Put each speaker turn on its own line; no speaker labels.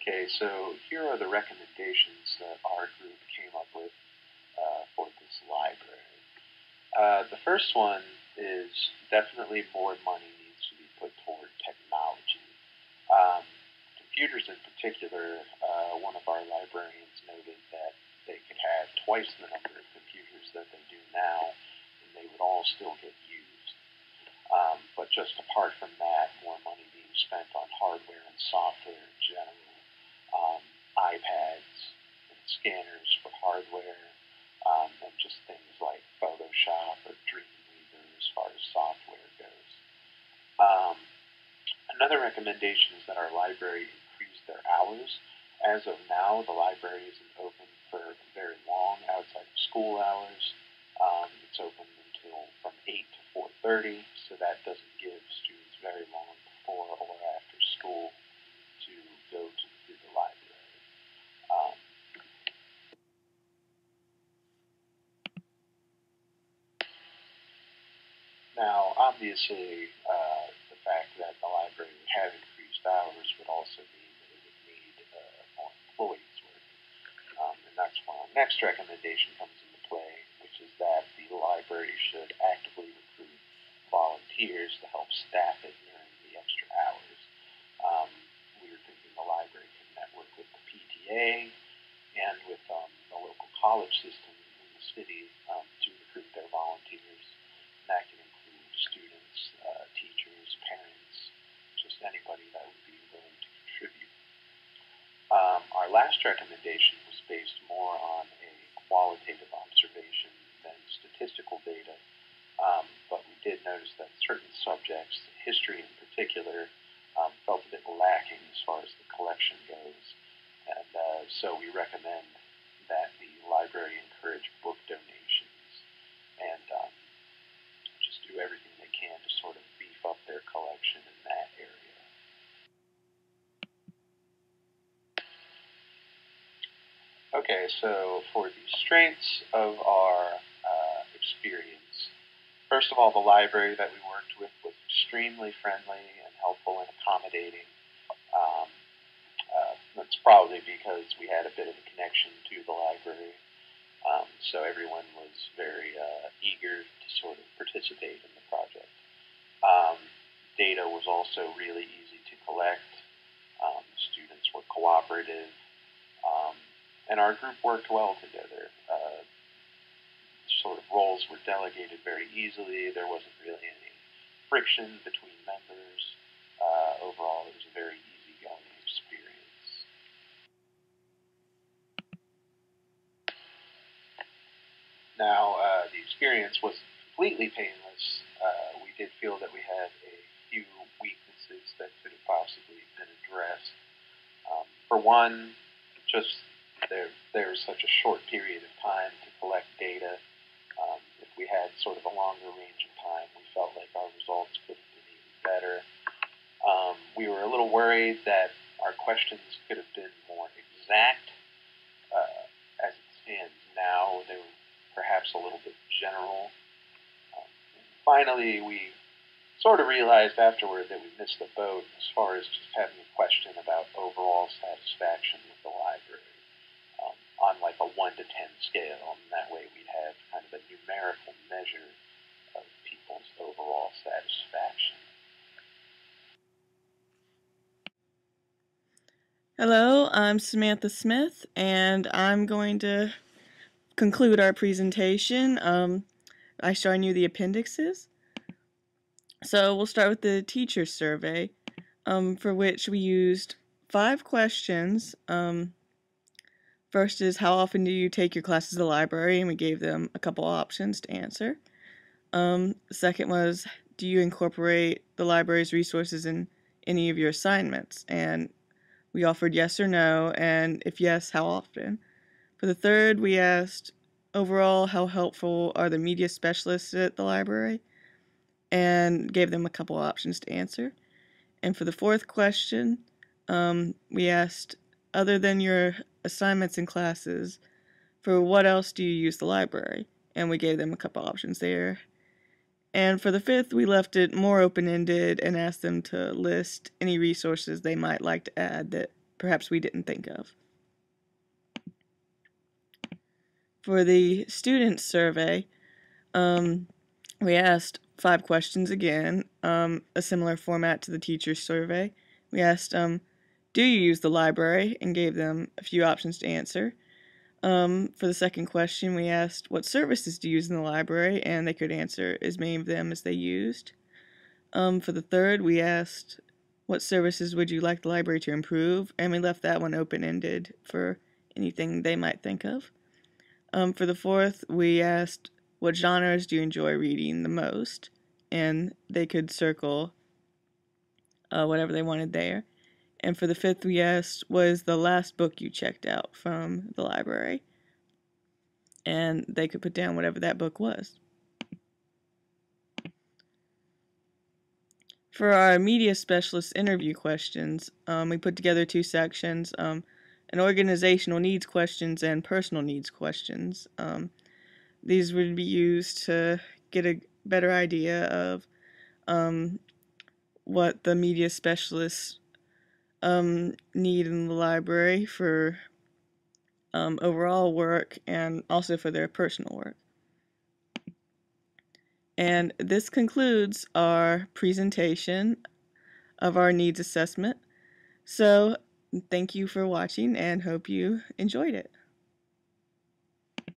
Okay, so here are the recommendations that our group came up with uh, for this library. Uh, the first one is definitely more money needs to be put toward technology. Um, computers in particular, uh, one of our librarians noted that they could have twice the number of computers that they do now, and they would all still get used. Um, but just apart from that, more money being spent on hardware and software in general iPads and scanners for hardware, um, and just things like Photoshop or Dreamweaver as far as software goes. Um, another recommendation is that our library increase their hours. As of now, the library isn't open for very long outside of school hours. Um, it's open until from 8 to 4.30, so that doesn't give students very long before or after school to go to the library. Um, now, obviously, uh, the fact that the library would have increased hours would also mean that it would need uh, more employees working. Um, and that's where our next recommendation comes into play, which is that the library should actively recruit volunteers to help staff it during the extra hours. Um, we were thinking the library can network with the PTA and with um, the local college system in the city um, to recruit their volunteers. And that can include students, uh, teachers, parents, just anybody that would be willing to contribute. Um, our last recommendation was based more on a qualitative observation than statistical data, um, but we did notice that subjects, history in particular, um, felt a bit lacking as far as the collection goes. And uh, so we recommend that the library encourage book donations and um, just do everything they can to sort of beef up their collection in that area. Okay, so for the strengths of our uh, experience, first of all, the library that we worked with extremely friendly and helpful and accommodating. Um, uh, that's probably because we had a bit of a connection to the library, um, so everyone was very uh, eager to sort of participate in the project. Um, data was also really easy to collect. Um, students were cooperative. Um, and our group worked well together. Uh, sort of roles were delegated very easily. There wasn't really any friction between members. Uh, overall, it was a very easygoing experience. Now, uh, the experience was completely painless. Uh, we did feel that we had a few weaknesses that could have possibly been addressed. Um, for one, just there there's such a short period of time to collect data. Um, if we had sort of a longer range of time, felt like our results could have been even better. Um, we were a little worried that our questions could have been more exact. Uh, as it stands now, they were perhaps a little bit general. Um, finally, we sort of realized afterward that we missed the boat as far as just having a question about overall satisfaction with the library um, on like a 1 to 10 scale, and that way we'd have kind of a numerical measure overall satisfaction.
Hello, I'm Samantha Smith, and I'm going to conclude our presentation um, by showing you the appendixes. So we'll start with the teacher survey, um, for which we used five questions. Um, First is how often do you take your classes to the library? And we gave them a couple options to answer. Um, second was do you incorporate the library's resources in any of your assignments? And we offered yes or no, and if yes, how often? For the third, we asked overall how helpful are the media specialists at the library? And gave them a couple options to answer. And for the fourth question, um, we asked other than your assignments and classes, for what else do you use the library? And we gave them a couple options there. And for the fifth, we left it more open ended and asked them to list any resources they might like to add that perhaps we didn't think of. For the student survey, um, we asked five questions again, um, a similar format to the teacher survey. We asked, um, do you use the library, and gave them a few options to answer. Um, for the second question, we asked, what services do you use in the library, and they could answer as many of them as they used. Um, for the third, we asked, what services would you like the library to improve, and we left that one open-ended for anything they might think of. Um, for the fourth, we asked, what genres do you enjoy reading the most? And they could circle uh, whatever they wanted there. And for the fifth, we asked, was the last book you checked out from the library? And they could put down whatever that book was. For our media specialist interview questions, um, we put together two sections um, an organizational needs questions and personal needs questions. Um, these would be used to get a better idea of um, what the media specialists um, need in the library for um, overall work and also for their personal work. And this concludes our presentation of our needs assessment. So thank you for watching and hope you enjoyed it.